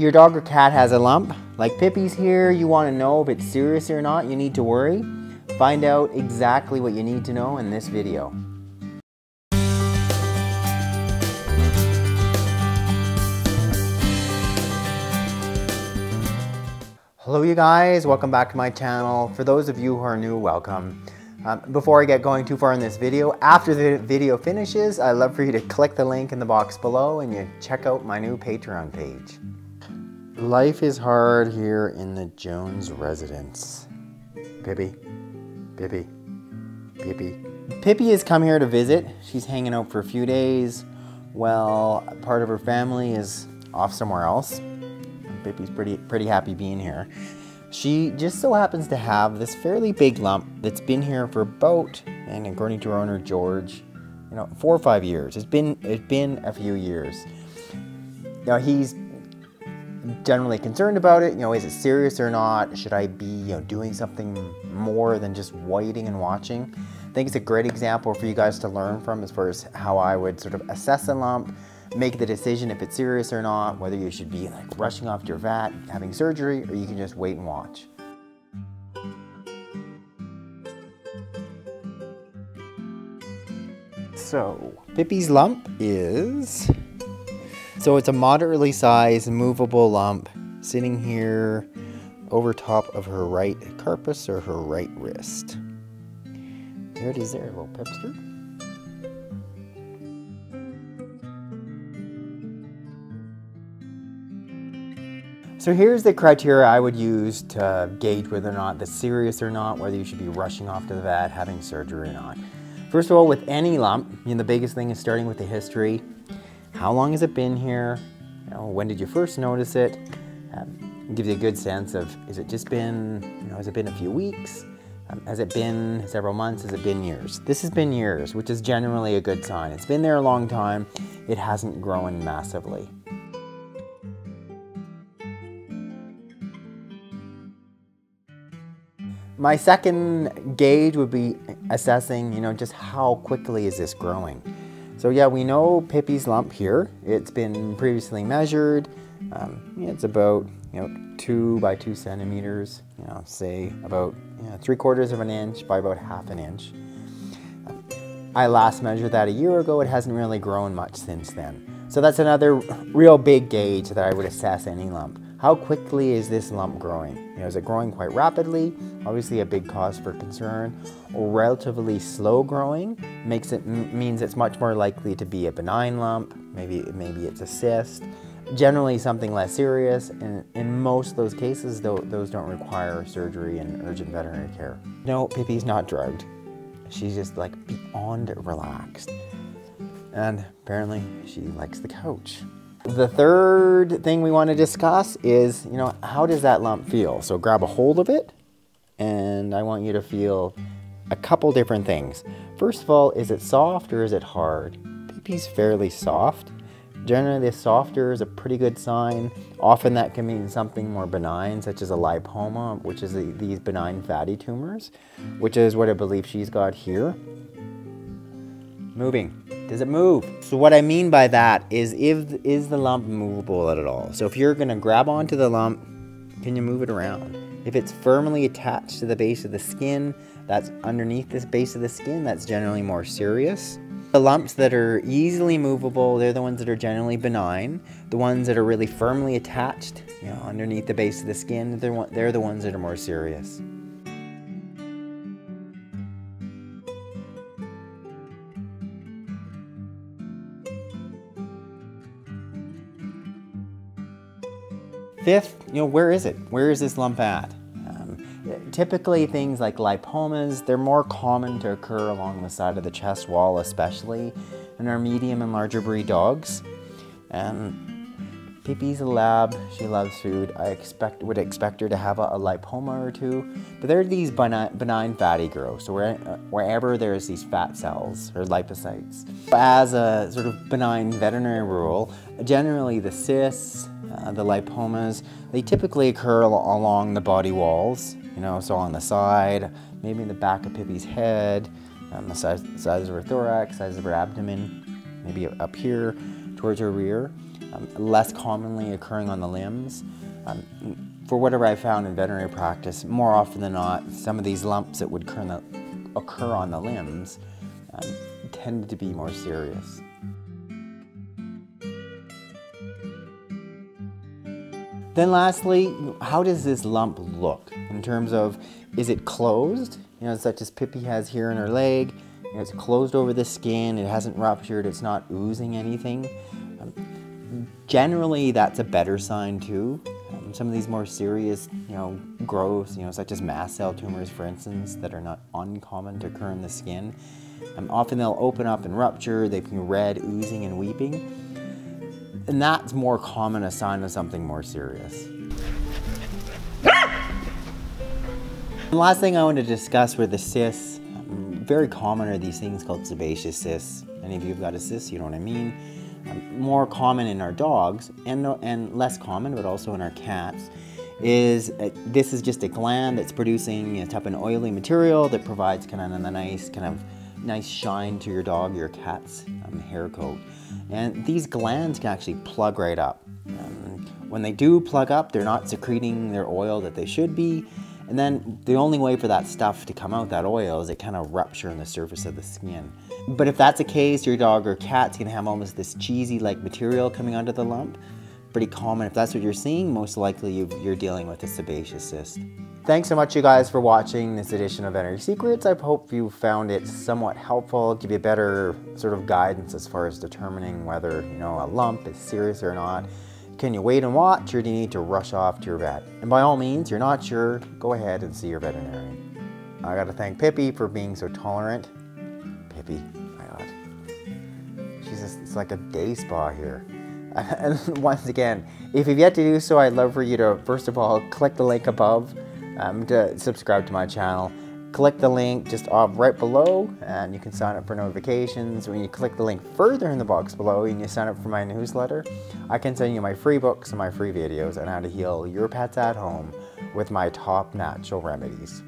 your dog or cat has a lump, like Pippi's here, you want to know if it's serious or not, you need to worry. Find out exactly what you need to know in this video. Hello you guys, welcome back to my channel. For those of you who are new, welcome. Um, before I get going too far in this video, after the video finishes, I'd love for you to click the link in the box below and you check out my new Patreon page. Life is hard here in the Jones residence. Pippi, Pippi, Pippi. Pippi has come here to visit. She's hanging out for a few days. while part of her family is off somewhere else. Pippi's pretty pretty happy being here. She just so happens to have this fairly big lump that's been here for about, and according to her owner George, you know, four or five years. It's been it's been a few years. Now he's generally concerned about it. You know, is it serious or not? Should I be you know doing something more than just waiting and watching? I think it's a great example for you guys to learn from as far as how I would sort of assess a lump make the decision if it's serious or not, whether you should be like rushing off to your vat, having surgery, or you can just wait and watch. So, Pippi's lump is, so it's a moderately sized movable lump sitting here over top of her right carpus or her right wrist. There it is there, little pipster. So here's the criteria I would use to gauge whether or not that's serious or not, whether you should be rushing off to the vet, having surgery or not. First of all, with any lump, the biggest thing is starting with the history. How long has it been here? You know, when did you first notice it? Um, it gives you a good sense of, is it just been, you know, has it been a few weeks? Um, has it been several months? Has it been years? This has been years, which is generally a good sign. It's been there a long time. It hasn't grown massively. My second gauge would be assessing, you know, just how quickly is this growing. So yeah, we know Pippi's lump here. It's been previously measured. Um, it's about, you know, two by two centimeters, you know, say about you know, three quarters of an inch by about half an inch. I last measured that a year ago. It hasn't really grown much since then. So that's another real big gauge that I would assess any lump. How quickly is this lump growing? You know, is it growing quite rapidly? Obviously a big cause for concern. Or relatively slow growing makes it means it's much more likely to be a benign lump. Maybe maybe it's a cyst. Generally something less serious. And in most of those cases, though, those don't require surgery and urgent veterinary care. No, Pippi's not drugged. She's just like beyond relaxed. And apparently she likes the couch. The third thing we want to discuss is, you know, how does that lump feel? So grab a hold of it and I want you to feel a couple different things. First of all, is it soft or is it hard? Pippi's fairly soft. Generally, the softer is a pretty good sign. Often that can mean something more benign, such as a lipoma, which is a, these benign fatty tumors, which is what I believe she's got here. Moving. Does it move? So what I mean by that is if is the lump movable at all? So if you're gonna grab onto the lump, can you move it around? If it's firmly attached to the base of the skin, that's underneath this base of the skin, that's generally more serious. The lumps that are easily movable, they're the ones that are generally benign. The ones that are really firmly attached, you know, underneath the base of the skin, they're, they're the ones that are more serious. Fifth, you know, where is it? Where is this lump at? Um, typically things like lipomas, they're more common to occur along the side of the chest wall especially in our medium and larger breed dogs. Um, Pippi's a lab, she loves food. I expect would expect her to have a, a lipoma or two, but there are these benign, benign fatty growths, so where, wherever there's these fat cells or lipocytes. As a sort of benign veterinary rule, generally the cysts, uh, the lipomas, they typically occur al along the body walls, you know, so on the side, maybe in the back of Pippi's head, um, the size, size of her thorax, size of her abdomen, maybe up here towards her rear. um, less commonly occurring on the limbs. Um, for whatever I found in veterinary practice, more often than not, some of these lumps that would occur on the, occur on the limbs um, tended to be more serious. Then lastly, how does this lump look in terms of, is it closed? You know, such as Pippi has here in her leg. You know, it's closed over the skin, it hasn't ruptured, it's not oozing anything. Um, generally, that's a better sign too. Um, some of these more serious, you know, growths, you know, such as mast cell tumors, for instance, that are not uncommon to occur in the skin. Um, often they'll open up and rupture, they can be red, oozing, and weeping. And that's more common a sign of something more serious. the last thing I want to discuss were the cysts. Very common are these things called sebaceous cysts. Any of you have got a cyst, you know what I mean. Um, more common in our dogs and, and less common, but also in our cats, is uh, this is just a gland that's producing a type of oily material that provides kind of a nice kind of nice shine to your dog, your cat's um, hair coat. And these glands can actually plug right up. Um, when they do plug up, they're not secreting their oil that they should be. And then the only way for that stuff to come out, that oil, is it kind of rupture on the surface of the skin. But if that's the case, your dog or cat's gonna have almost this cheesy like material coming onto the lump. Pretty common. If that's what you're seeing, most likely you're dealing with a sebaceous cyst. Thanks so much you guys for watching this edition of Veterinary Secrets. I hope you found it somewhat helpful, give you a better sort of guidance as far as determining whether, you know, a lump is serious or not. Can you wait and watch or do you need to rush off to your vet? And by all means, you're not sure, go ahead and see your veterinarian. I gotta thank Pippi for being so tolerant. Pippi, my God. She's just, it's like a day spa here. And once again, if you've yet to do so, I'd love for you to, first of all, click the link above um, to subscribe to my channel. Click the link just off right below and you can sign up for notifications. When you click the link further in the box below and you sign up for my newsletter, I can send you my free books and my free videos on how to heal your pets at home with my top natural remedies.